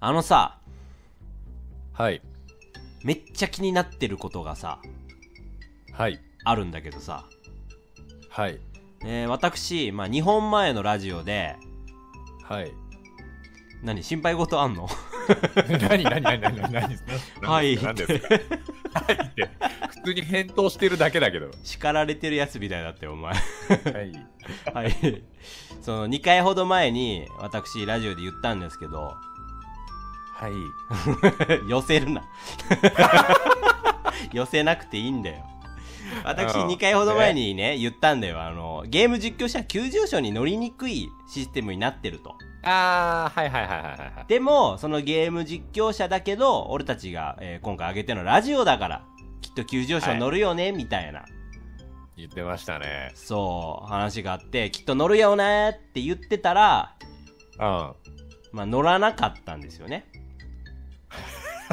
あのさ、はい。めっちゃ気になってることがさ、はい。あるんだけどさ、はい。えー私、まあ、2本前のラジオで、はい。何？心配事あんの？何何何何何何？はい何ですか？はいって。普通に返答してるだけだけど。叱られてるやつみたいだって、お前。はい。はい。その、2回ほど前に、私、ラジオで言ったんですけど、はい。寄せるな。寄せなくていいんだよ。私、うん2回ほど前にね、言ったんだよ。あの、ゲーム実況者急上昇に乗りにくいシステムになってると。あー、はいはいはいはいはい。でも、そのゲーム実況者だけど、俺たちが、えー今回上げてるのラジオだから、きっと急上昇乗るよね、みたいな。言ってましたね。そう、話があって、きっと乗るよねって言ってたら、うん。まあ乗らなかったんですよね。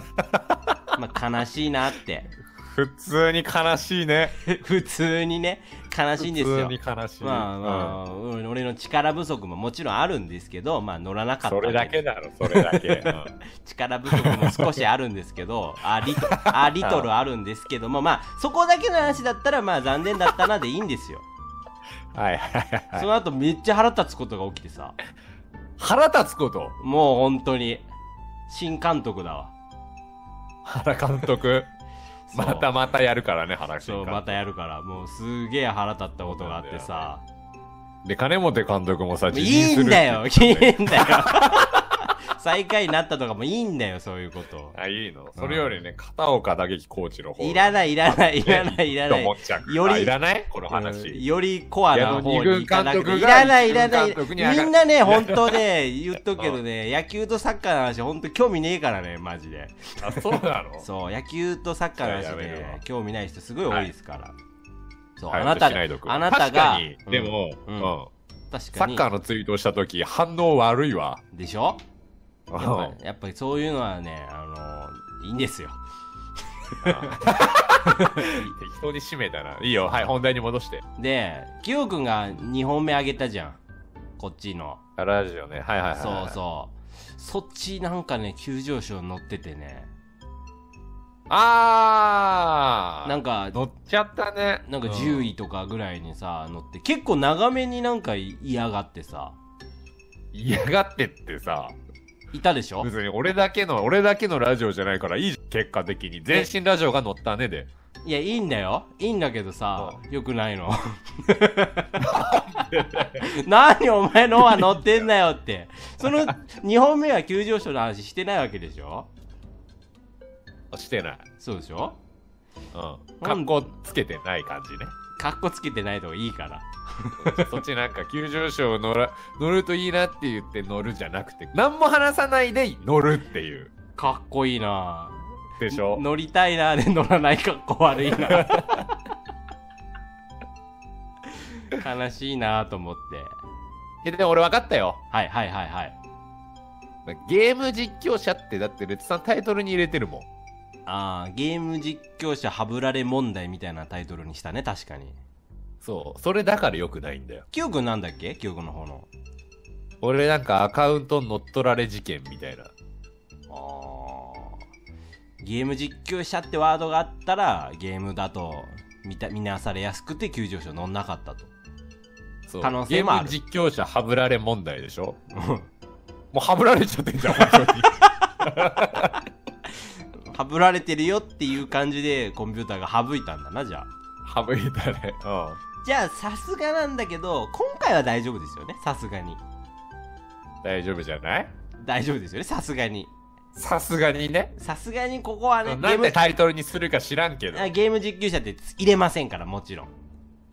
まあ悲しいなって。普通に悲しいね。普通にね、悲しいんですよ普。通に悲しい。まあまあ、うん俺の力不足ももちろんあるんですけど、まあ乗らなかったそれだけだだろ、それだけ。うん力不足も少しあるんですけど、あリトあリトルあるんですけども、まあそこだけの話だったらまあ残念だったなでいいんですよ。はいはいはいはい。その後めっちゃ腹立つことが起きてさ、腹立つこと？もう本当に、新監督だわ。原監督。またまたやるからね、原監督。そう、またやるから、もうすげえ腹立ったことがあってさ、で、金本監督もさ、辞い任するいんだよ、いいんだよ。最下位になったとかもいいんだよ、そういうこと。あ、いいの？それよりね、片岡打撃コーチの方いらない、いらない、いらない、いらない。よりあいらない？このうん話。よりコアな方に行かなくて。いらない、いらない。みんなね、本当ね、言っとくけどね、野球とサッカーの話、本当興味ねえからね、マジで。あ、そうなの？そう、野球とサッカーの話いややめるわで興味ない人すごい多いですから。そう、はいあなたがあなたがでも、ううんん。確かにサッカーのツイートをしたとき、反応悪いわ。でしょ？うんやっぱりやっぱりそういうのはね、あのいいんですよ。適当に締めたな。いいよ。はい、本題に戻して。で、キヨくんが2本目あげたじゃん。こっちの。ラジオね。はいはいはい。そうそう。そっちなんかね、急上昇乗っててね。あーなんか、乗っちゃったね。なんかうん10位とかぐらいにさ、乗って、結構長めになんか嫌がってさ、嫌がってってさ、いたでしょ？別に俺だけの、俺だけのラジオじゃないからいい結果的に。全身ラジオが乗ったねで。いや、いいんだよ。いいんだけどさ、よくないの。何お前のは乗ってんだよって。その2本目は急上昇の話してないわけでしょ？してない。そうでしょ？うん。格好つけてない感じね。かっこつけてないとこいいから。そっちなんか急上昇乗ら乗るといいなって言って乗るじゃなくて、何も話さないで乗るっていう。かっこいいなでしょ？乗りたいなで乗らないかっこ悪いな悲しいなと思ってえ、でも俺分かったよ。はいはいはいはいゲーム実況者ってだってレッツさんタイトルに入れてるもん。ああゲーム実況者ハブられ問題みたいなタイトルにしたね確かにそう。それだから良くないんだよ。キヨくんなんだっけ？キヨくんの方の俺なんかアカウント乗っ取られ事件みたいな。あーゲーム実況者ってワードがあったらゲームだと見た見なされやすくて急上昇乗んなかったとそう可能性もあるゲーム実況者ハブられ問題でしょ？もうハブられちゃってんじゃん、本当に。ハブられてるよっていう感じでコンピューターが省いたんだなじゃあ省いたね。うん。じゃあさすがなんだけど今回は大丈夫ですよねさすがに大丈夫じゃない？大丈夫ですよねさすがにさすがにね。さすがにここはねゲなんでタイトルにするか知らんけど。あゲーム実況者って入れませんからもちろん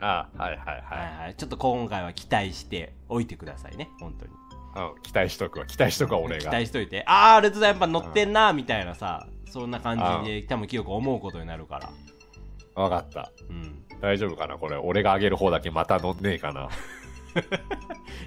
あはいはいはい。はいはいちょっと今回は期待しておいてくださいね本当にうん、期待しとくわ。期待しとくわ、俺期が。待しといてああレッドさんやっぱ乗ってんなみたいなさそんな感じで多分清子思うことになるからわかった。うん大丈夫かな？これ。俺があげる方だけまた乗んねえかな？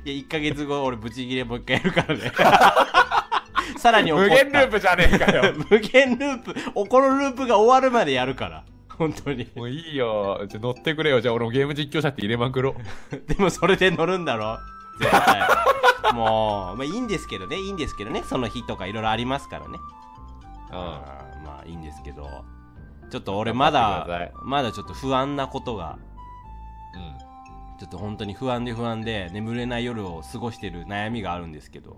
いや1ヶ月後俺ブチギレもう一回やるからね さらに怒った無限ループじゃねえかよ。無限ループおこのループが終わるまでやるから本当にもういいよ。じゃあ乗ってくれよ。じゃあ俺もゲーム実況者って入れまくろう。でもそれで乗るんだろ？絶対もうまあいいんですけどねいいんですけどねその日とかいろいろありますからねまあいいんですけど。ちょっと俺まだまだちょっと不安なことがうん。ちょっと本当に不安で不安で眠れない夜を過ごしてる悩みがあるんですけど。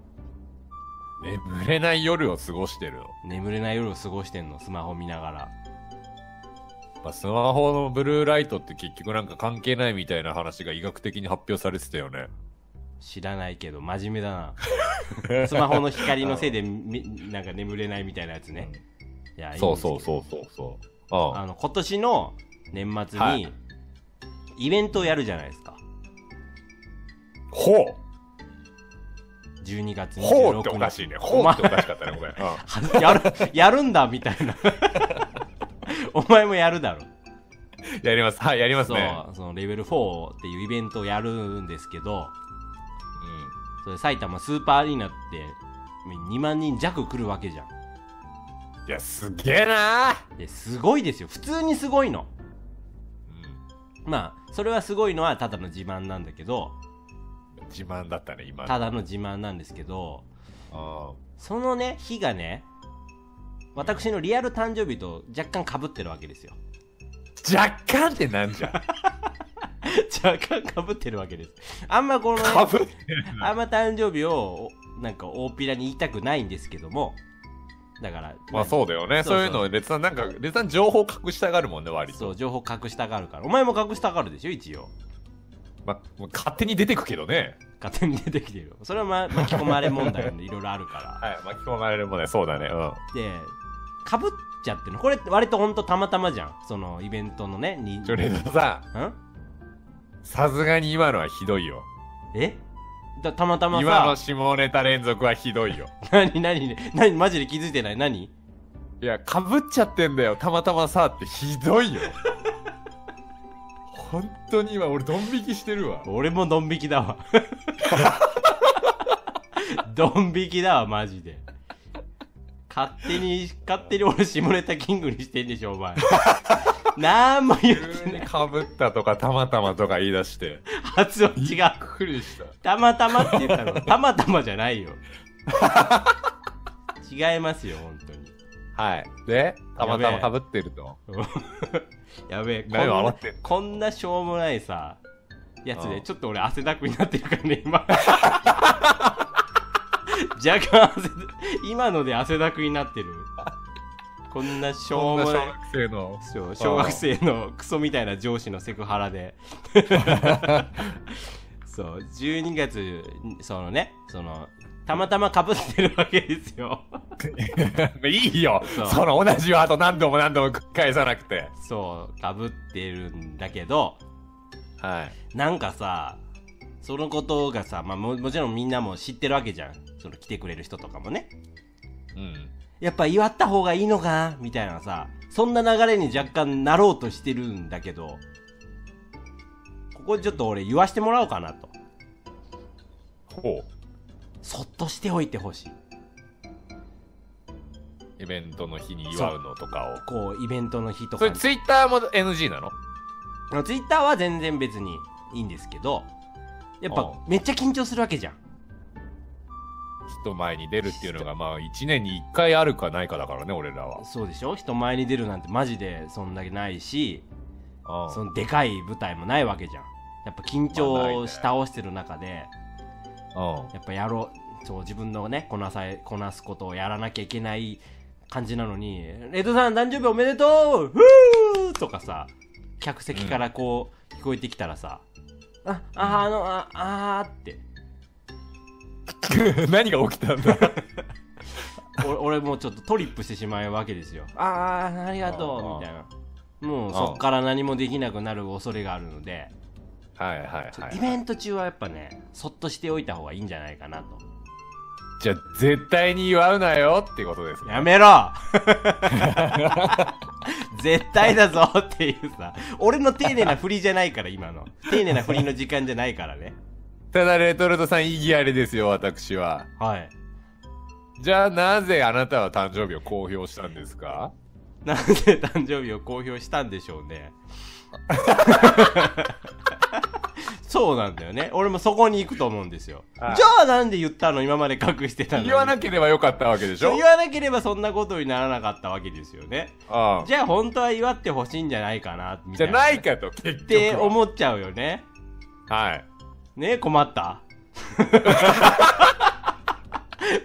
眠れない夜を過ごしてるの？眠れない夜を過ごしてんのスマホ見ながら。まあ、スマホのブルーライトって結局なんか関係ないみたいな話が医学的に発表されてたよね。知らないけど真面目だな。スマホの光のせいでみなんか眠れないみたいなやつね。いやいいんそうそうそうそうそう。あの今年の年末にはい。イベントをやるじゃないですか。ほう。12月26日。ほうっておかしいね。ほうっておかしかったね。うん。は やるやるんだみたいな。お前もやるだろ。やります。はい、やりますそうね。そのレベル4っていうイベントをやるんですけどそれ埼玉スーパーアリーナって2万人弱来るわけじゃんうん。いや、すげえなですごいですよ普通にすごいのうん。まあそれはすごいのはただの自慢なんだけど自慢だったね、今の。ただの自慢なんですけどあそのね日がね私のリアル誕生日と若干かぶってるわけですよー若干ってなんじゃん。若干かぶってるわけです。あんまこのねあんま誕生日をおなんか大っぴらに言いたくないんですけども。だからまあそうだよね。そういう。の、レッツさん、なんか、レッツさん情報隠したがるもんね、割と。そう情報隠したがるから。お前も隠したがるでしょ一応。ま勝手に出てくけどね。勝手に出てきてるそれは、ま、巻き込まれ問題なんでいろいろあるから。はい、巻き込まれるもんね。そうだね。うん。でかぶっちゃってるの。これ割とほんとたまたまじゃん。そのイベントのねにちょ、さん、ん？さすがに今のはひどいよ。え？だたまたま今のさ下ネタ連続はひどいよ。何何？何？マジで気づいてない？何？いや、かぶっちゃってんだよ。たまたまさってひどいよ。本当に今俺ドン引きしてるわ。俺もドン引きだわ ドン引きだわマジで勝手に勝手に俺下ネタキングにしてんでしょお前なんも言ってないかぶったとかたまたまとか言い出して。発音違びっうくりした。たまたまって言ったのたまたまじゃないよ。違いますよ本当に。はい。で、たまたまかぶってると。やべえ。こん何なこんなしょうもないさやつうん。でちょっと俺汗だくになってるからね今。若干汗だ今ので汗だくになってるこんな小うんもない学生の。そう小学生のクソみたいな上司のセクハラで そう12月そのねそのたまたまかぶってるわけですよいいよその同じワード何度も何度も返さなくて。そうかぶってるんだけどはい。なんかさそのことがさ、まあ、ももちろんみんなも知ってるわけじゃんその来てくれる人とかもねうん。やっぱ祝った方がいいのかなみたいなさそんな流れに若干なろうとしてるんだけどここちょっと俺言わしてもらおうかなとほそっとしておいてほしい。う。イベントの日に祝うのとかを。こう、イベントの日とかそれ。ツイッターも NG なの？ツイッターは全然別にいいんですけど、やっぱうめっちゃ緊張するわけじゃん。人前に出るっていうのがまあ1年に1回あるかないかだからね俺らは。そうでしょ？人前に出るなんてマジでそんだけないし、うん。そのでかい舞台もないわけじゃん。やっぱ緊張し倒してる中で、うん。やっぱやろう、そう自分のね、こなさえ、こなすことをやらなきゃいけない感じなのに、レッドさん誕生日おめでとう!ふー!とかさ、客席からこう、聞こえてきたらさ、あ、あ、あの、あ、あーって、何が起きたんだ？お俺もうちょっとトリップしてしまうわけですよ。あー、ありがとうみたいな。もうそっから何もできなくなる恐れがあるので、はいはいはい。イベント中はやっぱね、そっとしておいた方がいいんじゃないかなと。じゃあ絶対に祝うなよってことですね。やめろ 絶対だぞっていうさ、俺の丁寧な振りじゃないから、今の。丁寧な振りの時間じゃないからね。ただレトルトさん意義ありですよ私は。はい。じゃあなぜあなたは誕生日を公表したんですか？なんで誕生日を公表したんでしょうね。そうなんだよね。俺もそこに行くと思うんですよ。はいじゃあなんで言ったの？今まで隠してたのに言わなければよかったわけでしょ？言わなければそんなことにならなかったわけですよね。あじゃあ本当は祝ってほしいんじゃないかな、みじゃたいな。ないかと、結局は。って思っちゃうよね。はい。ね困った？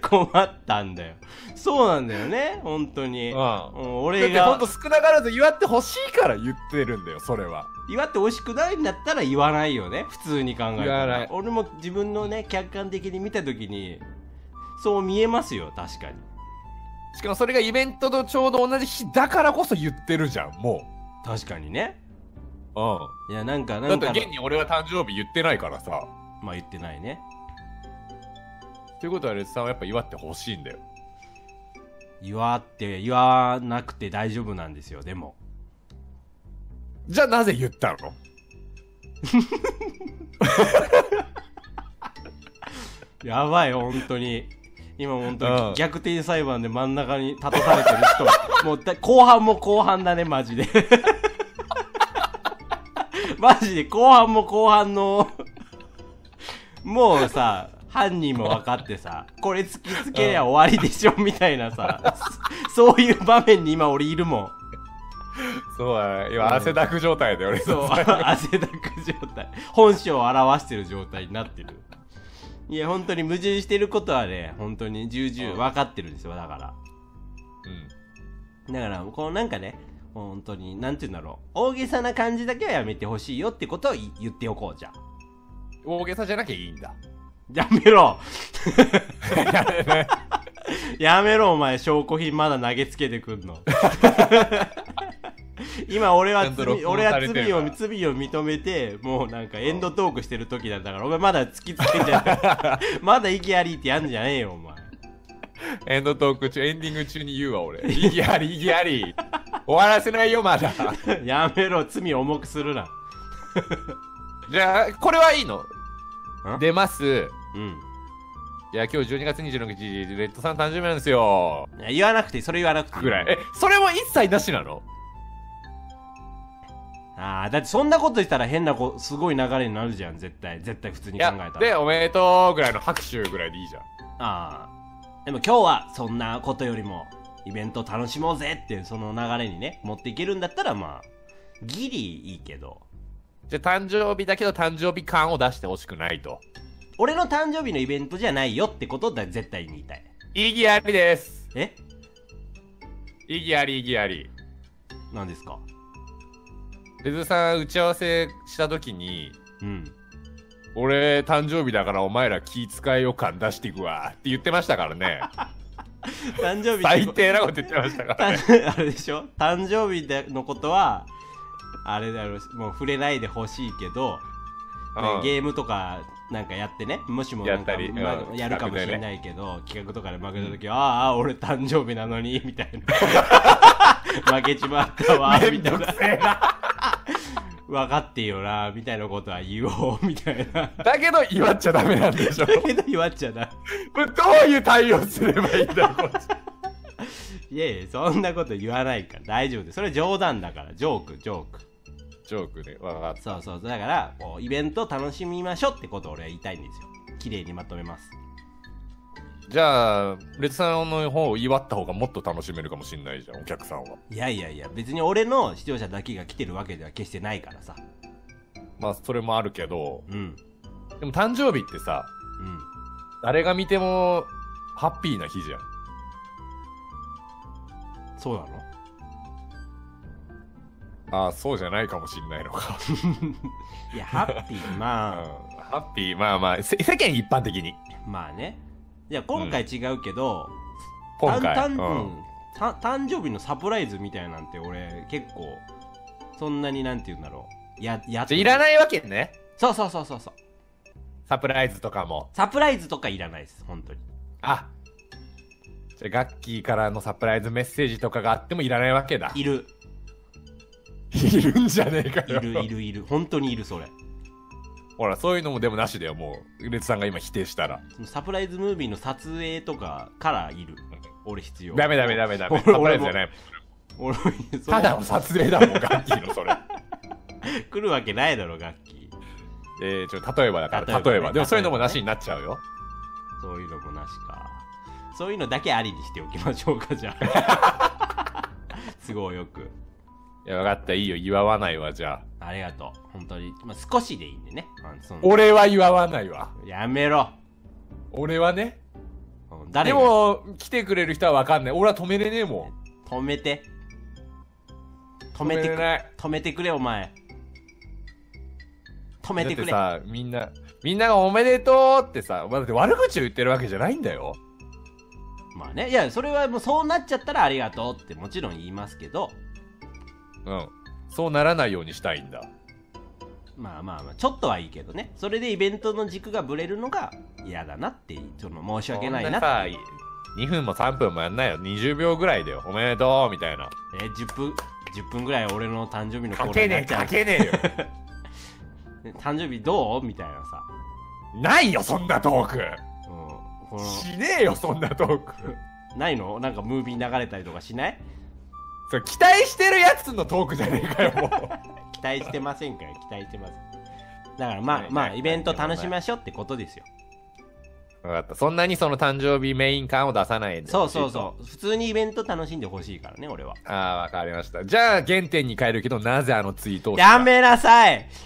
困ったんだよ。そうなんだよね、本当に。うん俺がほんと少なからず祝ってほしいから言ってるんだよ、それは。祝ってほしくないんだったら言わないよね、普通に考えたら。俺も自分のね、客観的に見たときに、そう見えますよ、確かに。しかもそれがイベントとちょうど同じ日だからこそ言ってるじゃん、も確かにね。う。うん。いや、なんか、なだっんかの、て現に俺は誕生日言ってないからさ。まあ言ってないね。ということはレツさんはやっぱ祝ってほしいんだよ。祝って、言わなくて大丈夫なんですよ、でも。じゃあなぜ言ったの？やばい、本当に。今本当うんに逆転裁判で真ん中に立たされてる人、もうだ後半も後半だね、マジで。マジで後半も後半の、もうさ、犯人も分かってさ、これ突きつけりゃ終わりでしょ、みたいなさ、そそういう場面に今俺いるもん。そうだね。今、汗だく状態で俺そう、さ汗だく状態。本性を表してる状態になってる。いや、本当に矛盾してることはね、本当に重々分かってるんですよ、だから。うん。だから、こうなんかね、本当に、なんて言うんだろう。大げさな感じだけはやめてほしいよってことをい言っておこう、じゃあ。大げさじゃなきゃいいんだ。やめろ やめろ、お前、証拠品まだ投げつけてくんの。今俺は罪俺は罪を罪を認めてもうなんかエンドトークしてる時なんだからお前まだ突きつけんじゃないまだ意義ありってやんじゃねえよお前エンドトーク中、エンディング中に言うわ、俺。意義あり、意義あり。終わらせないよ、まだ。やめろ罪を重くするな じゃあ、これはいいの？ん？出ます。うんいや、今日12月26日、レッドさん誕生日なんですよ。言わなくていいそれ言わなくていいぐらい。え、それも一切なしなの？ああだってそんなこと言ったら変なこすごい流れになるじゃん絶対絶対普通いに考えたら、やで、おめでとうぐらいの拍手ぐらいでいいじゃん。ああでも今日はそんなことよりもイベント楽しもうぜっていうその流れにね持っていけるんだったらまあギリいいけどじゃあ、誕生日だけど誕生日感を出してほしくないと。俺の誕生日のイベントじゃないよってことだ絶対に言いたい意義ありです。え？意義あり、意義あり。何ですか？レズさん、打ち合わせした時に、うん俺、誕生日だからお前ら気遣いよ感出していくわって言ってましたからね。誕生日最低なこと言ってましたからね。誕 あれでしょ？誕生日でのことはあれだろもう触れないでほしいけど、ねうん。ゲームとかなんかやってね。もしもなんかやうん。やるかもしれないけど、企画とかで負けた時は、ああ俺誕生日なのにみたいな。負けちまったわみたいな分かってよなみたいなことは言おうみたいな。だけど祝っちゃダメなんでしょ？だけど言わっちゃなこれどういう対応すればいいんだよ、こっち。いやいやそんなこと言わないから大丈夫です。それ冗談だからジョークジョーク。ジョークね、わかった。そうそうだからこうイベント楽しみましょうってことを俺は言いたいんですよ。綺麗にまとめますじゃあ、レツさんの方を祝った方がもっと楽しめるかもしんないじゃん、お客さんは。いやいやいや別に俺の視聴者だけが来てるわけでは決してないからさまあ、それもあるけど、うんでも誕生日ってさ、うん誰が見ても、ハッピーな日じゃん。そうなの？ああ、そうじゃないかもしんないのか。いやハッピーうんまあハッピー、まあまあ、せ世間一般的に。まあねいや今回違うけど、今回。たんたんううん。誕生日のサプライズみたいなんて俺結構そんなになんて言うんだろう。ややいらないわけね。そうそうそうそうそう。サプライズとかも。サプライズとかいらないです本当に。あ。じゃあガッキーからのサプライズメッセージとかがあってもいらないわけだ。いる。いるんじゃねえかよ。いるいるいる。本当にいるそれほら、そういうのもでもなしだよ、もう。レツさんが今否定したら。そのサプライズムービーの撮影とかからいる。俺必要。ダメダメダメダメ。俺サプライズじゃない。ただの撮影だもん、ガッキーのそれ。来るわけないだろ楽器。いえー、ちょ例えばだから例えばね例えば。でもそういうのもなしになっちゃうよ。そういうのもなしか。そういうのだけありにしておきましょうかじゃあ。都合よく。いや分かった。いいよ。祝わないわじゃあ。ありがとう本当に、まあ、少しでいいんでね。あのその。俺は祝わないわ。やめろ。俺はね。うん誰が？でも来てくれる人は分かんない。俺は止めれねえもん。止めて。止めてくれ。ない。止めてくれお前。止めてくれ。だってさみんなみんながおめでとうってさだって悪口を言ってるわけじゃないんだよ。まあね。いやそれはもうそうなっちゃったらありがとうってもちろん言いますけど。うん。そうならないようにしたいんだまあまあまあちょっとはいいけどね。それでイベントの軸がぶれるのが嫌だなってその申し訳ないなってさ2分も3分もやんないよ。20秒ぐらいだよおめでとうみたいな。え10分10分ぐらい俺の誕生日のコーナーかけねえになっちゃう。かけねえよ。誕生日どうみたいなさ、ないよそんなトーク。うん、しねえよそんなトーク。ないの？なんかムービー流れたりとかしない？それ期待してるやつのトークじゃねえかよもう。期待してませんから期待してますだからまあはいまあはいイベント楽しみましょうってことですよ。分かった。そんなにその誕生日メイン感を出さないで。そうそううそう。普通にイベント楽しんでほしいからね俺は。ああ分かりました。じゃあ原点に変えるけどなぜあのツイートをやめなさい。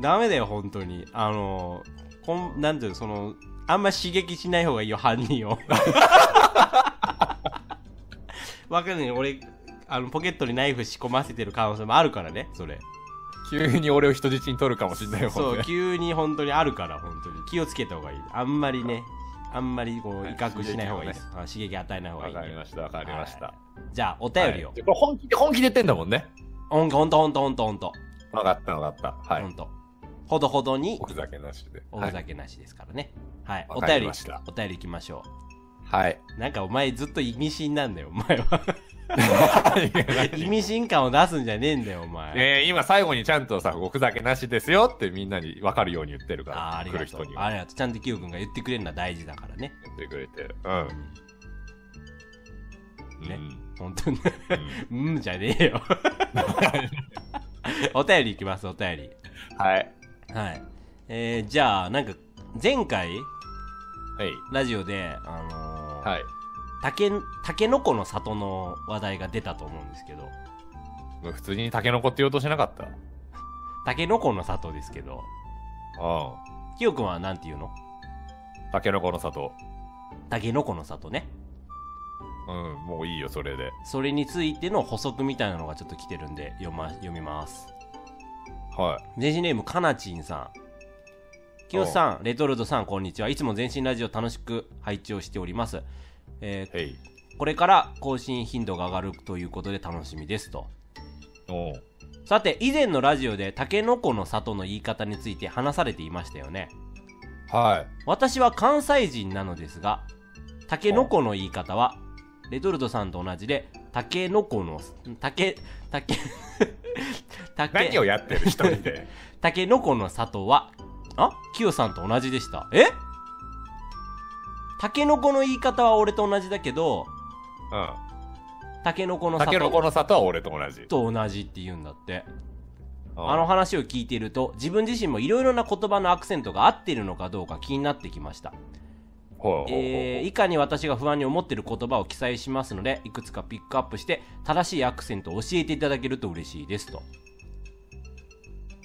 ダメだよ本当に。あのこんなんていうのそのあんま刺激しない方がいいよ犯人を わかんない。俺あのポケットにナイフ仕込ませてる可能性もあるからねそれ。急に俺を人質に取るかもしれないよそう 急に本当にあるから本当に。気をつけた方がいい。あんまりねあんまりこう威嚇しない方がいいです、あ刺激与えない方がいい。わかりましたわかりました、はい。じゃあお便りを、はい。本気で本気で言ってんだもんね。ほんとほんとほんとほんとほんと分かった分かった。はい。ほんとほどほどに。おふざけなしで。おふざけなしですからね。はい、お便りお便りいきましょはい、うなんかお前ずっと意味深なんだよお前は。は い意味深感を出すんじゃねえんだよお前、えー、今最後にちゃんとさおふざけなしですよってみんなに分かるように言ってるからありがとう来る人には。ありがとう。ちゃんとキヨ君が言ってくれるのは大事だからね。言ってくれてるうん。ね。うん。本当に。うん。うんじゃねえよ。お便りいきますお便り。はい。はい。えー、じゃあなんか前回はい。ラジオであのーはい。たけたけのこの里の話題が出たと思うんですけど。普通にタケノコって言おうとしなかった？たけのこの里ですけど。うんきよくんはなんて言うの？タケノコの里。たけのこの里ね。うんもういいよそれで。それについての補足みたいなのがちょっと来てるんで読,、ま、読みます。は電子ネームかなちんさんきよさんレトルトさんこんにちは。いつも全身ラジオ楽しく拝聴しております。えーこれから更新頻度が上がるということで楽しみですと。さて以前のラジオでたけのこの里の言い方について話されていましたよね。はい。私は関西人なのですがたけのこの言い方はレトルトさんと同じでたけのこのたけたけた何けをやってる一人でたけのこの里はあ？きよさんと同じでした。え？たけのこの言い方は俺と同じだけどうん。たけのこのタケノコ里の里は俺と同じ。と同じって言うんだって。うん。あの話を聞いていると自分自身もいろいろな言葉のアクセントが合っているのかどうか気になってきました。えー以下に私が不安に思っている言葉を記載しますのでいくつかピックアップして正しいアクセントを教えていただけると嬉しいですと。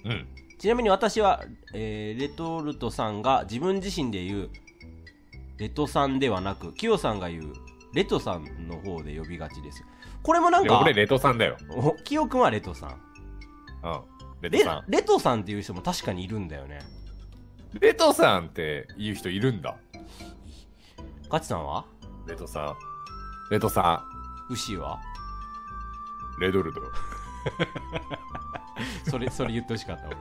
うんちなみに私は、えーレトルトさんが自分自身で言うレトさんではなくキヨさんが言うレトさんの方で呼びがちです。これもなんか俺レトさんだよ。おキヨくんはレトさん。うんレレトさん。レトさんっていう人も確かにいるんだよね。レトさんって言う人いるんだ。ガチさんは？レトさん。レトさ牛は？んレドルド それそれ言ってほしかった俺。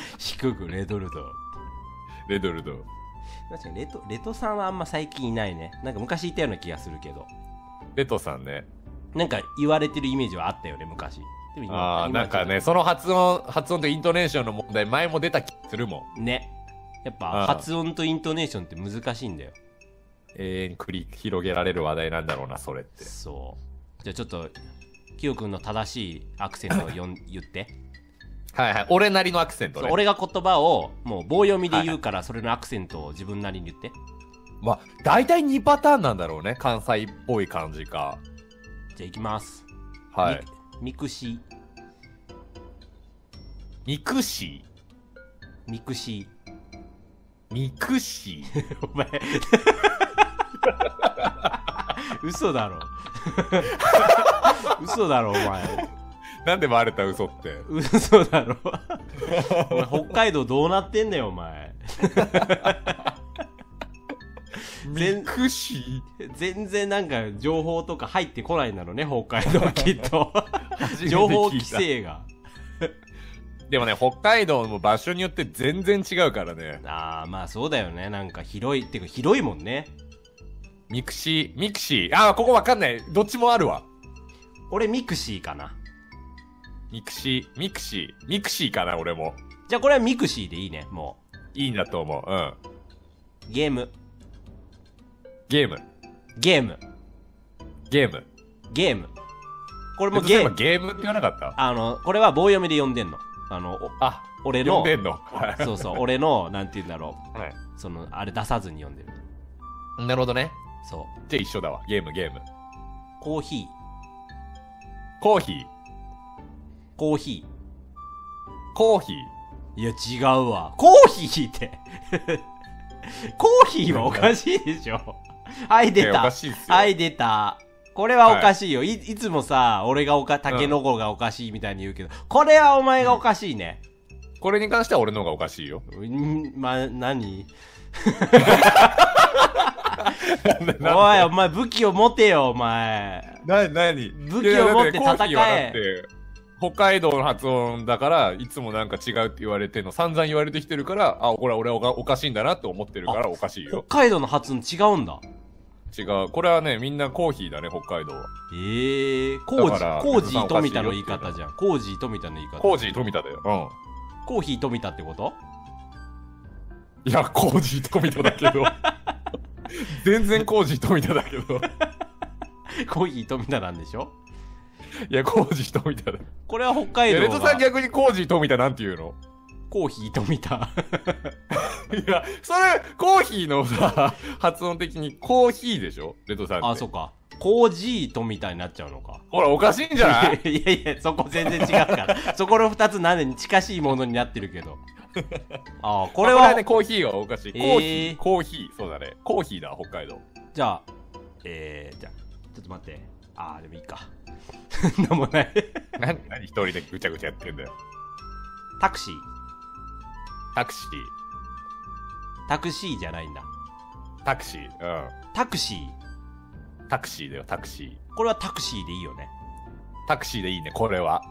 低くレドルドレドルド確かにレトレトさんはあんま最近いないね。なんか昔いたような気がするけど。レトさんね。なんか言われてるイメージはあったよね昔。でも今ああ今なんかねその発音発音とイントネーションの問題前も出た気するもん。ね。やっあぱあ発音とイントネーションって難しいんだよ。永遠に繰り広げられる話題なんだろうなそれって。そう。じゃあちょっとキヨくんの正しいアクセントをよん言ってはいはい。俺なりのアクセントね。俺が言葉をもう棒読みで言うから、それのアクセントを自分なりに言ってまあ、大体2パターンなんだろうね。関西っぽい感じか。じゃあいきますはい。みミクシミクシミクシー。ミクシー。お前 嘘だろ 嘘だろお前なんでバレた嘘って。嘘だろお前北海道どうなってんだよお前 全全然なんか情報とか入ってこないんだろうね北海道はきっとー。情報規。制がでもね、北海道も場所によって全然違うからね。ああまあそうだよねなんか広いっていうか広いもんねミクシー、ミクシー。ああ、ここわかんない。どっちもあるわ。俺ミクシーかなミクシー、ミクシー、ミクシーかな、俺も。じゃあこれはミクシーでいいねもいいんだと思う。うん。うゲームゲーム、ゲームゲーム。ゲームこれもゲームばゲームって言わなかった？あのこれは棒読みで読んでんのあのおあ、俺の読んでんの？はそうそう俺のなんて言うんだろい。はうそのあれ出さずに読んでるい。なるほどね。そう。じゃあ一緒だわ。ゲーム、ゲーム。コーヒコーヒー、ーコーヒコーヒー。ーいや違うわ。コーヒーって。コーヒーはおかしいでしょ。はい出た。はい出た。これはおかしいよ、い、いつもさ俺がおかタケノコがおかしいみたいに言うけど、これはお前がおかしいね、これに関しては俺の方がおかしいよ。んま何？おいお前武器を持てよお前な、なに武器を持って戦え北海道の発音だから、いつもなんか違うって言われてんの、散々言われてきてるから、あ、これは俺はおかしいんだなって思ってるからおかしい北よ。海道の発音違うんだ違う。これはね、みんなコーヒーだね、北海道は。ええー、コージコージー富田の言い方じゃんコージー富田の言い方コージー富田だよ。コーヒー富田ってこと？うん。いや、コージー富田だけど。全然コージー富田だけど。コーヒー富田なんでしょ？いや、コージー富田だ。これは北い海道やレッドさんが逆にコージー富田なんて言うの？コーヒー富田 いや、それ、コーヒーのさ、発音的にコーヒーでしょ？レッドさんって。あそっか。コージー富田になっちゃうのか。ほら、おかしいんじゃない？いやいやそこ全然違うから。そこの2つなんで近しいものになってるけどああこれはね、コーヒーはおかしい。コえーーヒー、コーヒー、そうだね。コーヒーだ、北海道。じゃあえー、じゃあちょっと待ってああでもいいか なんもない何、何一人でぐちゃぐちゃやってんだよ。タクシータクシタクシーじゃないんだー、タクシー、うん。タクシータクシーだよ、タクシー。これはタクシーでいいよねタクシーでいいね、これは。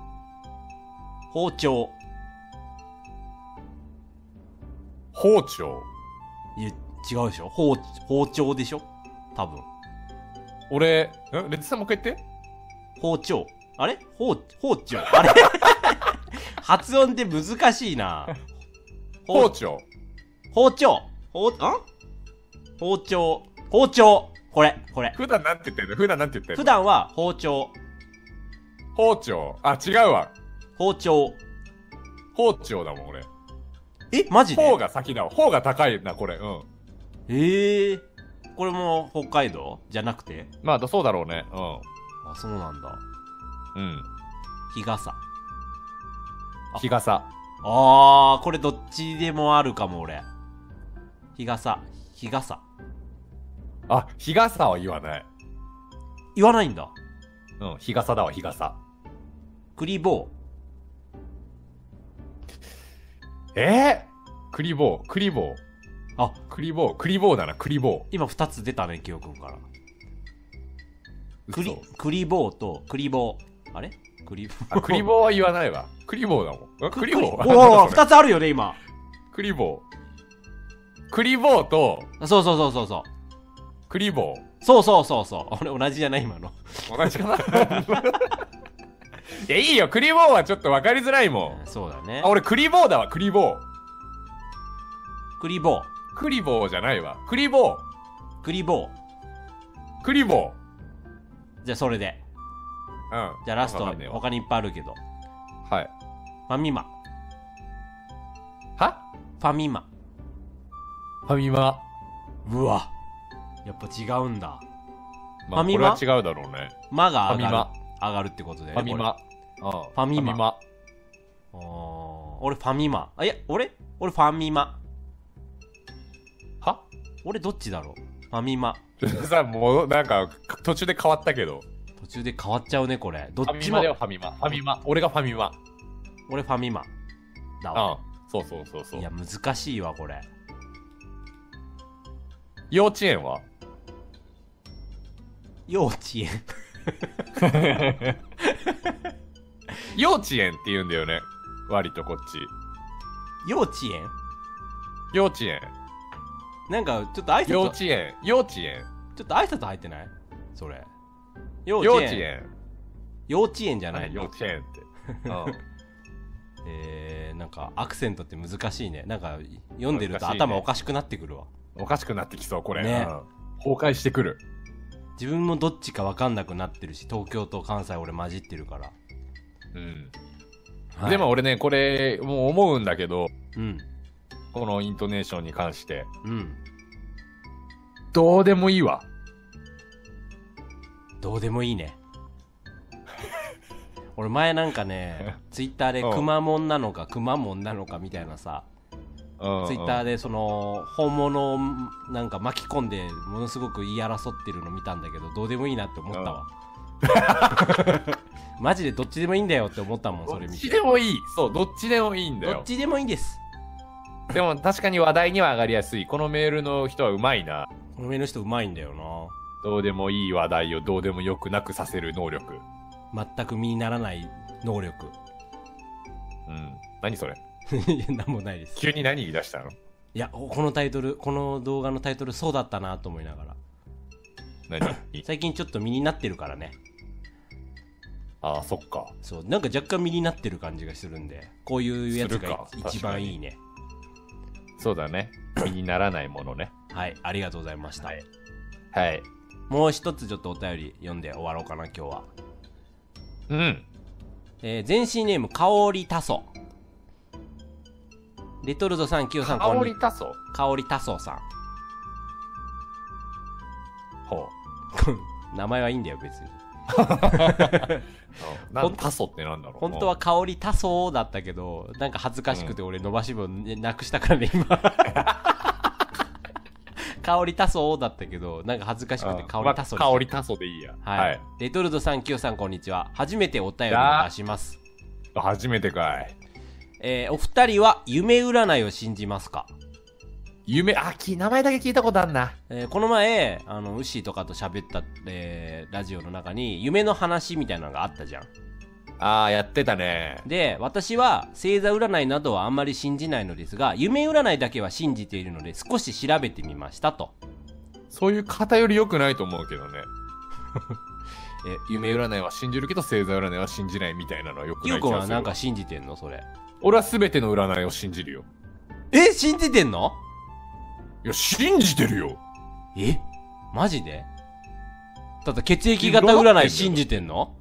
包丁包丁。いや違うでしょ。包包丁でしょ。多分。俺、んレッドさんもう一回言って。包丁。あれ？包包丁。あれ？発音って難しいな。包丁。包丁。包ん包丁。包丁。これこれ。普段なんて言ってんの？普段なんて言ってんの？普段は包丁。包丁。あ、違うわ。包丁。包丁だもん、俺。えマジで？方が先だわ。方が高いな、これ。うん。ええー、これも北海道？じゃなくて？まあ、そうだろうね。あそうなんだうん。うん。日傘日傘。あーこれどっちでもあるかも俺日傘日傘あ、日傘は言わない。言わないんだうん、日傘だわ、日傘。クリボえ？ー、クリボー、クリボー。ーあ。クリボー、クリボーだな、クリボ今2つ出たねキヨくんから。ー。クリ嘘クリボーとクリボー。あれ？クリボー。あ、クリボーは言わないわ。クリボーだもん。んクリボー？おお2つあるよね今。クリボー。クリボーと、そうそうそうそうそう。クリボー。そうそうそうそう。俺同じじゃない今の。同じかな？いや、いいよ、クリボーはちょっと分かりづらいもん。そうだね。あ、俺クリボーだわ、クリボー。クリボー。クリボーじゃないわ。クリボー。クリボー。クリボじゃあそれで。じゃあラストわかんねえわ。他にいっぱいあるけど。はい。ファミマ。は？ファミマ。ファミマ？うわ。やっぱ違うんだ。まあ、ファミマ？これは違うだろうね。マが上がる。ファミマ。上がるってことで、ね、ファミマ。うん。ファミママ。これあー俺ファミマあいや俺？俺ファミマは？俺どっちだろう？ファミマ さ、もう、なんか、途中で変わったけど。途中で変わっちゃうねこれどっちもファミマだよ、ファミマ。ファミマ。俺がファミマ。俺ファミマだうわん。そうそうそうそういや。難しいわこれ幼稚園は？幼稚園 幼稚園って言うんだよね。割とこっち。幼稚園？幼稚園。なんかちょっと挨拶幼稚園。幼稚園。ちょっと挨拶入ってない？それ幼幼稚園。幼稚園じゃない？何幼稚園って。うん。えー、なんかアクセントって難しいねなんか読んでると頭おかしくなってくるわ、おかしくなってきそう、これ。ねうん崩壊してくる。自分もどっちか分かんなくなってるし東京と関西俺混じってるから、うん。はいでも俺ね、これ、もう思うんだけど、うんこのイントネーションに関して。うんどうでもいいわ。どうでもいいね 俺前なんかね ツイッターでうんくまモンなのかくまモンなのかみたいなさうんツイッターで。でその本物をなんか巻き込んでものすごく言い争ってるの見たんだけどどうでもいいなって思ったわ マジでどっちでもいいんだよって思ったもんどっそれ見てちでもいい。そう、どっちでもいいんだよどっ。ちでもいいですでも確かに話題には上がりやすい。このメールの人はうまいな。この上の人うまいんだよどうでもいい話題をどうでもよくなくさせる能力。な全く身にならない能力うん。何それ？いやなんもないです。急に何言い出したの？いやおこのタイトルこの動画のタイトルそうだったなと思いながら。何？最近ちょっと身になってるからね。ああ、そっか。そうなんか若干身になってる感じがするんでこういうやつがするか一番いいね。そうだね。身にならないものね。はいありがとうございました、はい。はい。もう一つちょっとお便り読んで終わろうかな今日は。うん。えー、全身ネーム香りたそレトルトさんキヨさんこんに香りたそう。香りたそさん。ほ 名前はいいんだよ別に。う。なタソってなんだろう本当は香りたそうだったけどなんか恥ずかしくて俺伸ばし棒ねなくしたからね今。香りたそうだったけどなんか恥ずかしくて香りたそうにまあ香りたそうでいいや。はい、はい。レトルトさんキヨさんこんにちは。初めてお便りを出します。初めてかい。えーお二人は夢占いを信じますか、夢、あ、き、名前だけ聞いたことあんな。えーこの前あのウッシーとかと喋った、えーラジオの中に夢の話みたいなのがあったじゃんああ、やってたね。で私は星座占いなどはあんまり信じないのですが夢占いだけは信じているので少し調べてみましたとそういう偏り良くないと思うけどね。え夢占いは信じるけど星座占いは信じないみたいなのはよくないゆうくんはなんか信じてんの？それ俺は全ての占いを信じるよ。え信じてんの？いや、信じてるよ。え？マジで？だって血液型占い信じてんの？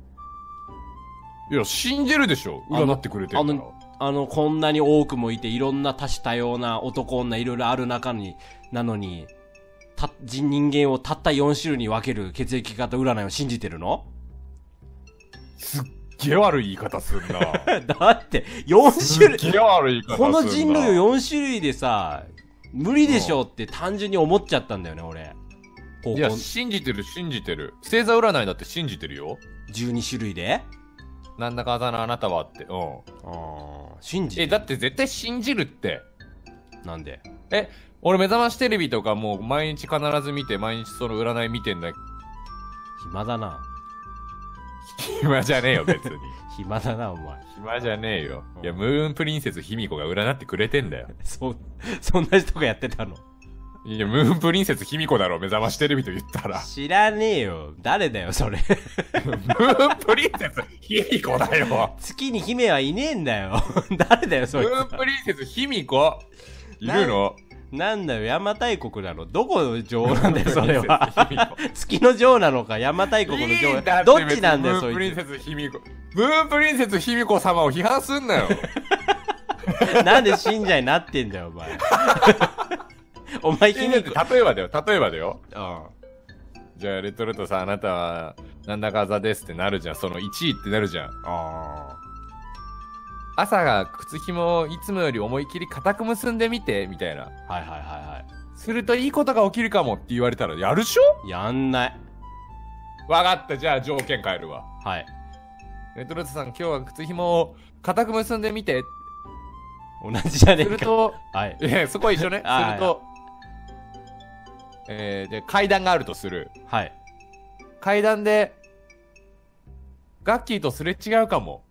いや、信じるでしょ。占ってくれてるから。あのあのこんなに多くもいていろんな多種多様な男女いろいろある中になのにた人人間をたった4種類に分ける血液型占いを信じてるの？すっげえ悪い言い方すんな。だって4種類すっげえ悪い言い方すんな。この人類を4種類でさ無理でしょうって単純に思っちゃったんだよね俺高校いや、信じてる、信じてる。星座占いだって信じてるよ。12種類で？なんだかだな、あなたはって。うん。あー信じえ、てだって絶対信じるって。なんで？え、俺目覚ましテレビとかもう毎日必ず見て、毎日その占い見てんだ。暇だな暇じゃねえよ、別に。暇だなお前暇じゃねえよ。いや、ムーンプリンセス卑弥呼が占ってくれてんだよ。そ そんな人がやってたの？いや、ムーンプリンセス卑弥呼だろ、目覚ましテレビと言ったら。知らねえよ誰だよそれムーンプリンセス卑弥呼だよ。月に姫はいねえんだよ誰だよそいつムーンプリンセス卑弥呼？いるの？なんだよ邪馬台国なの？どこの女王なんだよ それは。月の女王なのか邪馬台国の女いいんだ王どっちなんだよそ別にムーンプリンいセス卑弥呼ムーンプリンセス卑弥呼様を批判すんなよつ なんで信者になってんだよお前。お前卑弥呼例えばだよ例えばだよ。うん。じゃあレトルトさんあなたはなんだか座ですってなるじゃん。その1位ってなるじゃん。あ朝が靴紐をいつもより思い切り固く結んでみてみたいな。あはいはいはいはするといいことが起きるかもって言われたらやるっしょ？いやんない。わかった。じゃあ条件変えるわ。はい。レトルトさん今日は靴紐を固く結んでみて。同じじゃねえか。するとはい。いやそこは一緒ね。はいするとえー、で階段があるとする。はい。階段でガッキーとすれ違うかも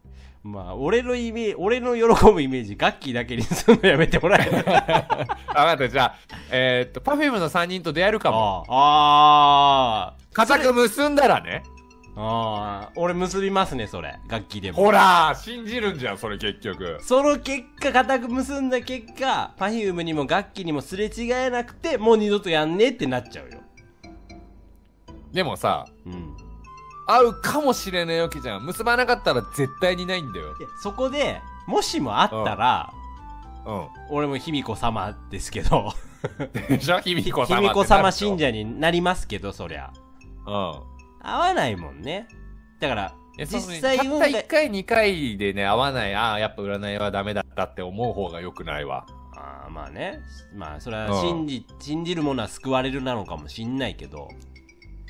まあ俺のイメージ俺の喜ぶイメージガッキーだけにすんのやめてもらえ。あ分かった。じゃあえー、っと Perfume の3人と出会えるかも。ああ固く結んだらね。ああ俺結びますねそれ楽器でも。ほら信じるんじゃんそれ結局。その結果固く結んだ結果 Perfume にも楽器にもすれ違えなくてもう二度とやんねえってなっちゃうよ。でもさうん会うかもしれないわけじゃん。結ばなかったら絶対にないんだよ。いやそこでもしもあったらう俺も卑弥呼様ですけど。んでしょ？卑弥呼様卑弥呼様信者者になりますけどそりゃ。うん。合わないもんね。だから実そうたった際運が1回2回でね合わないああやっぱ占いはダメだったって思う方が良くないわ。あーまあね。まあそれは信じ,、信じるものは救われるなのかもしんないけど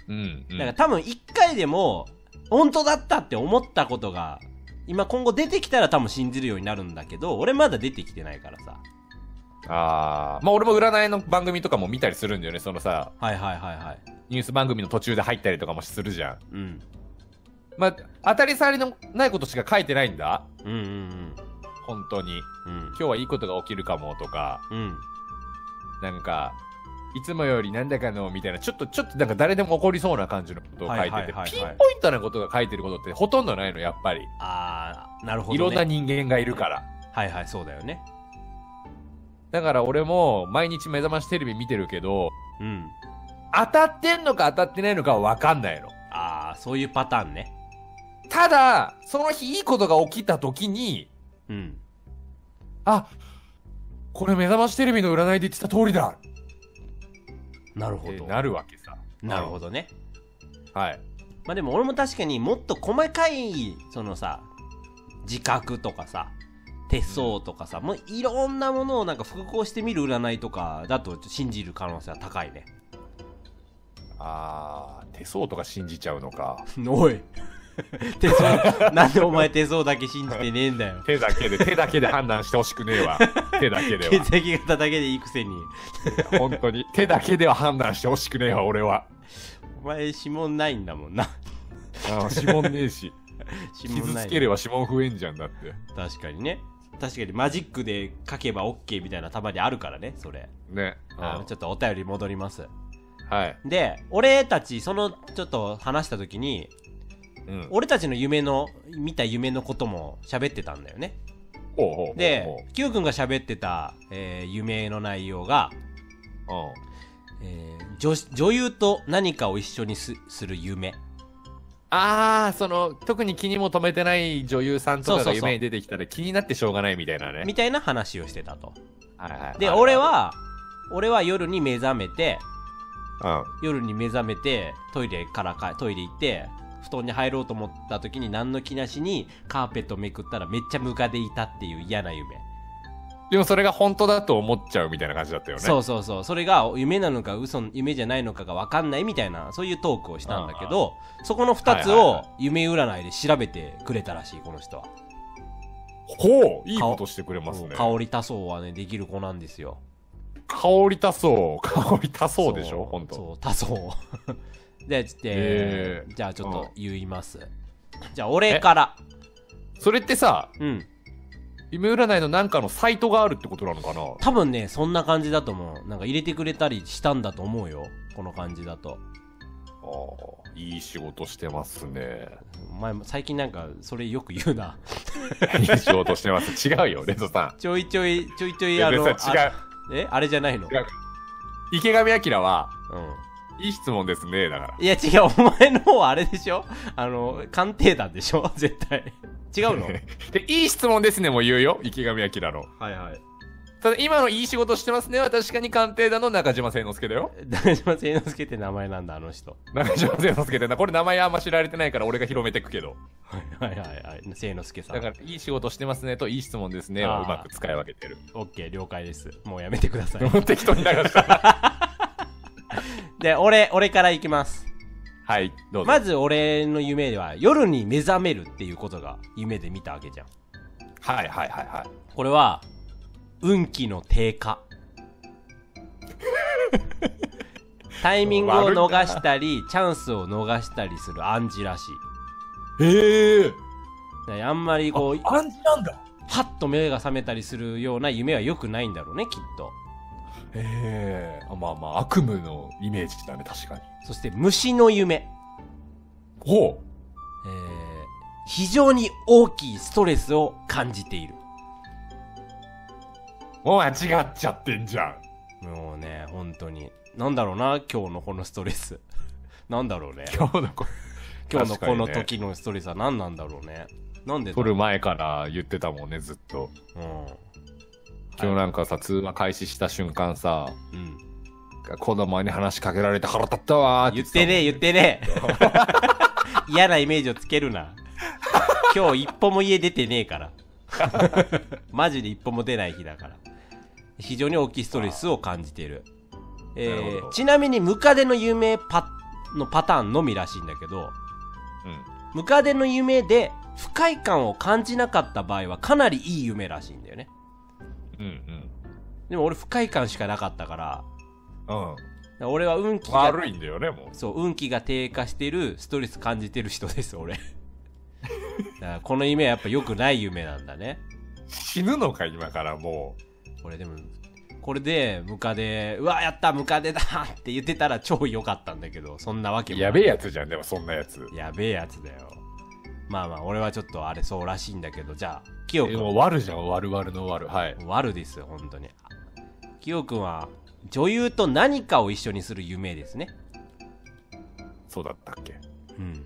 うん、うん、だから多分一回でも本当だったって思ったことが今今後出てきたら多分信じるようになるんだけど俺まだ出てきてないからさ。ああまあ俺も占いの番組とかも見たりするんだよね。そのさはいはいはいはい。ニュース番組の途中で入ったりとかもするじゃん。うん。まあ当たり障りのないことしか書いてないんだ？うんうん本当に。うんうん。今日はいいことが起きるかもとか。うん。なんかいつもよりなんだかのみたいなちょっとちょっとなんか誰でも起こりそうな感じのことを書いてて、ピンポイントなことが書いてることってほとんどないのやっぱり、ああなるほど、ね、いろんな人間がいるから。はいはいそうだよね。だから俺も毎日目覚ましテレビ見てるけどうん。当たってんのか当たってないのかは分かんないの。ああそういうパターンね。ただその日いいことが起きた時にうん。あこれ目覚ましテレビの占いで言ってた通りだなるほど。なるわけさ。なるほどね。はい。まあでも俺も確かにもっと細かいそのさ自覚とかさ手相とかさ、もういろんなものをなんか複合してみる占いとかだと信じる可能性は高いね。あー手相とか信じちゃうのか。おい 手相なんでお前手相だけ信じてねえんだよ。手だけで手だけで判断してほしくねえわ。手だけでは。血液型だけでいいくせに。本当に。手だけでは判断してほしくねえわ俺は。お前指紋ないんだもんな。あー指紋ねえし。指紋ない傷つければ指紋増えんじゃんだって。確かにね。確かにマジックで書けば OK みたいなたまにあるからねそれ。ね。あ。ちょっとお便り戻ります。はい。で俺たちそのちょっと話した時にうん。俺たちの夢の見た夢のことも喋ってたんだよね。ほうほうほうほう。で Q 君が喋ってた、えー夢の内容が、うん。えー女女優と何かを一緒にすする夢。ああその特に気にも留めてない女優さんとかが夢に出てきたら気になってしょうがないみたいなね。みたいな話をしてたと。はいはい。はいで俺は俺は夜に目覚めてうん。夜に目覚めてトイレからかトイレ行って布団に入ろうと思った時に何の気なしにカーペットめくったらめっちゃムカでいたっていう嫌な夢、でもそれが本当だと思っちゃうみたいな感じだったよね。そうそうそう。それが夢なのか嘘の夢じゃないのかが分かんないみたいなそういうトークをしたんだけどそこの2つを夢占いで調べてくれたらしいこの人は、ほういいことしてくれますね。香り多層はねできる子なんですよ。香りたそう香りたそうでしょ本当。そう多層でじゃあちょっと言います。じゃあ俺から。それってさうん。夢占いのなんかのサイトがあるってことなのかな？多分ねそんな感じだと思う。なんか入れてくれたりしたんだと思うよ。この感じだと。あーいい仕事してますね。お前も最近なんかそれよく言うな。いい仕事してます。違うよレンゾさん。ちょいちょいちょいちょいあの違う。え？あれじゃないの？違う。池上彰は、うん。いい質問ですね、だから。いや違う、お前の方はあれでしょ？あの、鑑定団でしょ？絶対。違うの？で、いい質問ですねも言うよ、池上彰の。はいはい。ただ、今のいい仕事してますねは確かに鑑定団の中島聖之助だよ。中島聖之助って名前なんだ、あの人。中島聖之助ってな、これ名前あんま知られてないから俺が広めてくけど。はいはいはい。聖之助さん。だから、いい仕事してますねと、いい質問ですねはあーうまく使い分けてる。オッケー、了解です。もうやめてください。適当に流した。で、俺、俺からいきます。はい、どうぞ。まず俺の夢では、夜に目覚めるっていうことが夢で見たわけじゃん。はいはいはいはい。これは、運気の低下。タイミングを逃したり、チャンスを逃したりする暗示らしい。へえ。だからあんまりこう、暗示なんだ。はっと目が覚めたりするような夢は良くないんだろうね、きっと。へえ。まあまあ、悪夢のイメージだね、確かに。そして、虫の夢。ほえー、非常に大きいストレスを感じている。う。もう間違っちゃってんじゃん。もうね、本当に。なんだろうな、今日のこのストレス。なんだろうね。今日のこ 今日のこの時のストレスは何なんだろうね。なんでだ撮る前から言ってたもんね、ずっと。うん。今日なんかさ、通話開始した瞬間さ、うん。子供に話しかけられて腹立ったわー言ってねえ、言ってねえ。嫌なイメージをつけるな。今日一歩も家出てねえから。マジで一歩も出ない日だから。非常に大きいストレスを感じている。えー、なるほどちなみにムカデの夢パのパターンのみらしいんだけど、ムカデの夢で不快感を感じなかった場合はかなりいい夢らしいんだよね。うん。うんでも俺不快感しかなかったから、うん。うん。俺は運気が悪いんだよね、もう。そう、運気が低下してる、ストレス感じてる人です、俺。だからこの夢はやっぱ良くない夢なんだね。死ぬのか、今からもこれでも、これで、ムカデ、うわ、やった、ムカデだって言ってたら超良かったんだけど、そんなわけう。もやべえやつじゃん、でもそんなやつ。やべえやつだよ。まあまあ、俺はちょっとあれそうらしいんだけど、じゃあ、キヨでも君、悪じゃん、悪々の悪。はい。悪ですよ、本当に。キヨ君は、女優と何かを一緒にする夢ですね。そうだったっけ？うん。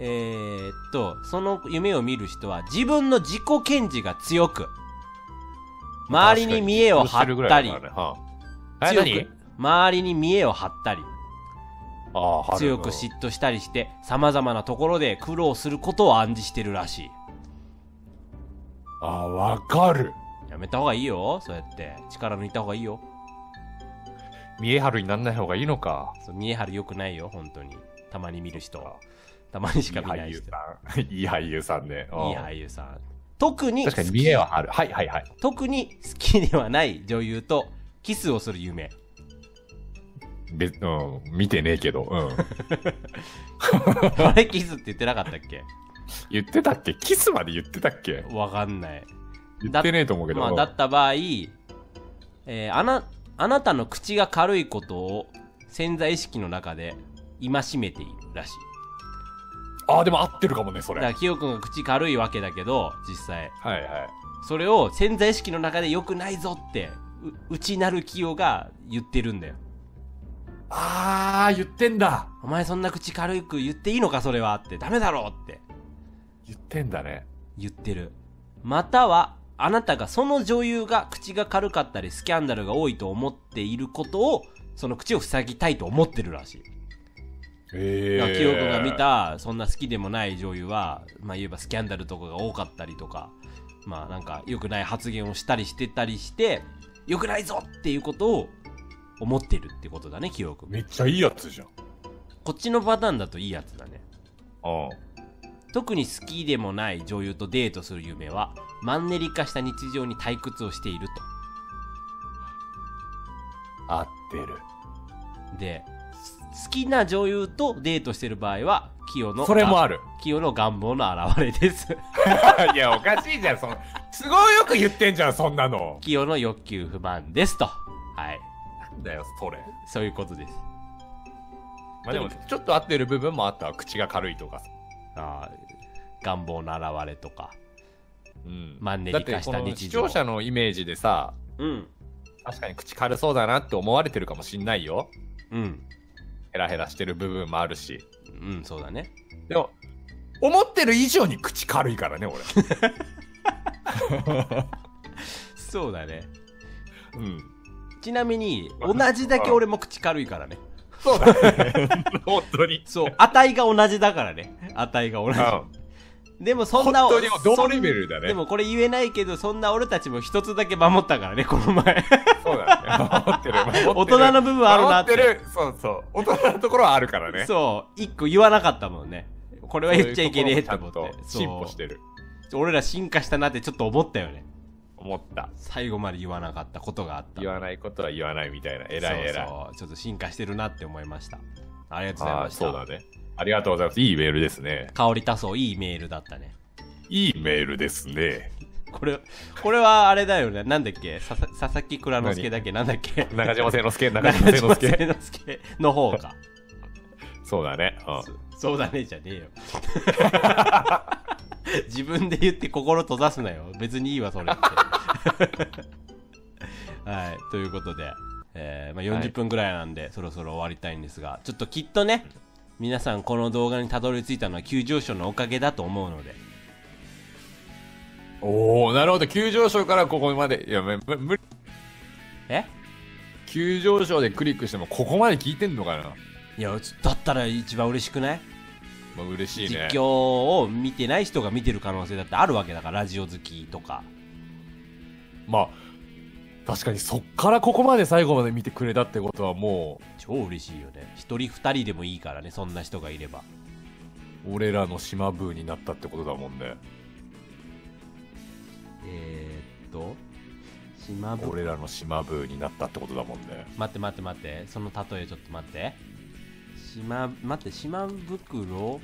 えー、っと、その夢を見る人は自分の自己顕示が強く、周りに見栄を張ったり、強何？く、周りに見栄を張ったり、強く嫉妬したりして、様々なところで苦労することを暗示してるらしい。ああ、わかる。やめた方がいいよ、そうやって。力抜いた方がいいよ。見え張るになんない方がいいのか。そう見栄張る良くないよ、本当に。たまに見る人は。たまにしか見ない人。いい俳優さん。いい俳優さんね。うんいい俳優さん。特に、確かに見えは張る。はいはいはい。特に好きではない女優とキスをする夢。別、うん、見てねえけど。うん。あれキスって言ってなかったっけ？言ってたっけ？キスまで言ってたっけ？わかんない。言ってねえと思うけど。まあ、だった場合、えーあな、あなたの口が軽いことを潜在意識の中で戒めているらしい。ああ、でも合ってるかもね、それ。はいだから、キヨ君が口軽いわけだけど、実際。はい。それを潜在意識の中で良くないぞって、う内なるキヨが言ってるんだよ。ああ、言ってんだ。お前そんな口軽く言っていいのかそれはって。ダメだろって言ってんだね。言ってる。または、あなたがその女優が口が軽かったりスキャンダルが多いと思っていることを、その口を塞ぎたいと思ってるらしい。へえ。だからキヨ君が見。た、そんな好きでもない女優は、まあ言えばスキャンダルとかが多かったりとか、まあなんか良くない発言をしたりしてたりして、良くないぞっていうことを思ってるってことだね、キヨ君。めっちゃいいやつじゃん。こっちのパターンだといいやつだね。うん。特に好きでもない女優とデートする夢は、マンネリ化した日常に退屈をしている合ってる。と。で、す好きな女優とデートしてる場合は、キヨの、それもある。キヨの願望の表れです。いや、おかしいじゃん、その、都合よく言ってんじゃん、そんなの。キヨの欲求不満ですと。はい。なんだよ、それ。そういうことです。まあでも、ちょっと合ってる部分もあったわ。口が軽いとかさ。あー願望の表れとか。うん。マンネリ化した日常視聴者のイメージでさ、うん。確かに口軽そうだなって思われてるかもしんないよ。うんヘラヘラしてる部分もあるし。うんそうだねでも、思ってる以上に口軽いからね、俺。そうだねうん。ちなみに同じだけ俺も口軽いからねそうだね。本当に。そう値が同じだからね値が同じでもそんな本当に同レベルだねでもこれ言えないけどそんな俺たちも一つだけ守ったからねこの前そうだね。守ってる。守ってる大人の部分あるなって守ってる。そうそう。大人のところはあるからね。そう一個言わなかったもんねこれは言っちゃいけねえって思って進歩してる。俺ら進化したなってちょっと思ったよね思った。最後まで言わなかったことがあった言わないことは言わないみたいな。偉い偉い。そうそうちょっと進化してるなって思いましたありがとうございましたそうだね。ありがとうございます。いいメールですね。香り多層いいメールだったね。いいメールですね。これこれはあれだよね。なんだっけ？佐々木蔵之介だっけ？なんだっけ？中島聖之助、中中島聖島之助。聖之介？の方か。そうだね。うん。そそうだねじゃねえよ。自分で言って心閉ざすなよ。別にいいわそれって。はい。ということで、えーまあ、40分ぐらいなんで、そろそろ終わりたいんですがちょっときっとね皆さんこの動画にたどり着いたのは急上昇のおかげだと思うのでおおなるほど。急上昇からここまで。いや、むむ無理。え？急上昇でクリックしてもここまで聞いてんのかな？いやだったら一番嬉しくない？まあ、嬉しいね。実況を見てない人が見てる可能性だってあるわけだからラジオ好きとかまあ、確かにそっからここまで最後まで見てくれたってことはも超嬉しいよね。一人二人でもいいからねそんな人がいれば。う、俺らの島ブーになったってことだもんね。えー、っと島ぶ俺らの島ブーになったってことだもんね。待って待って待ってその例えちょっと待って。島待って島袋？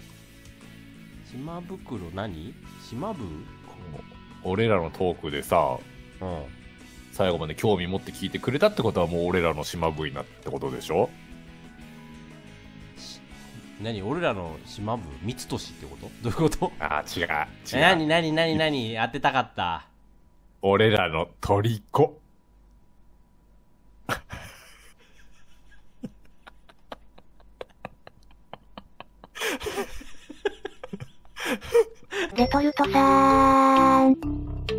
島袋何？島部俺らのトークでさ、うん最後まで興味持って聞いてくれたってことはもう俺らの島部になってことでしょ？何？俺らの島部三つ年ってこと？どういうこと？ああ、違う。え違う。何？何？何？何？当てたかった。俺らの虜。レトルトさーん。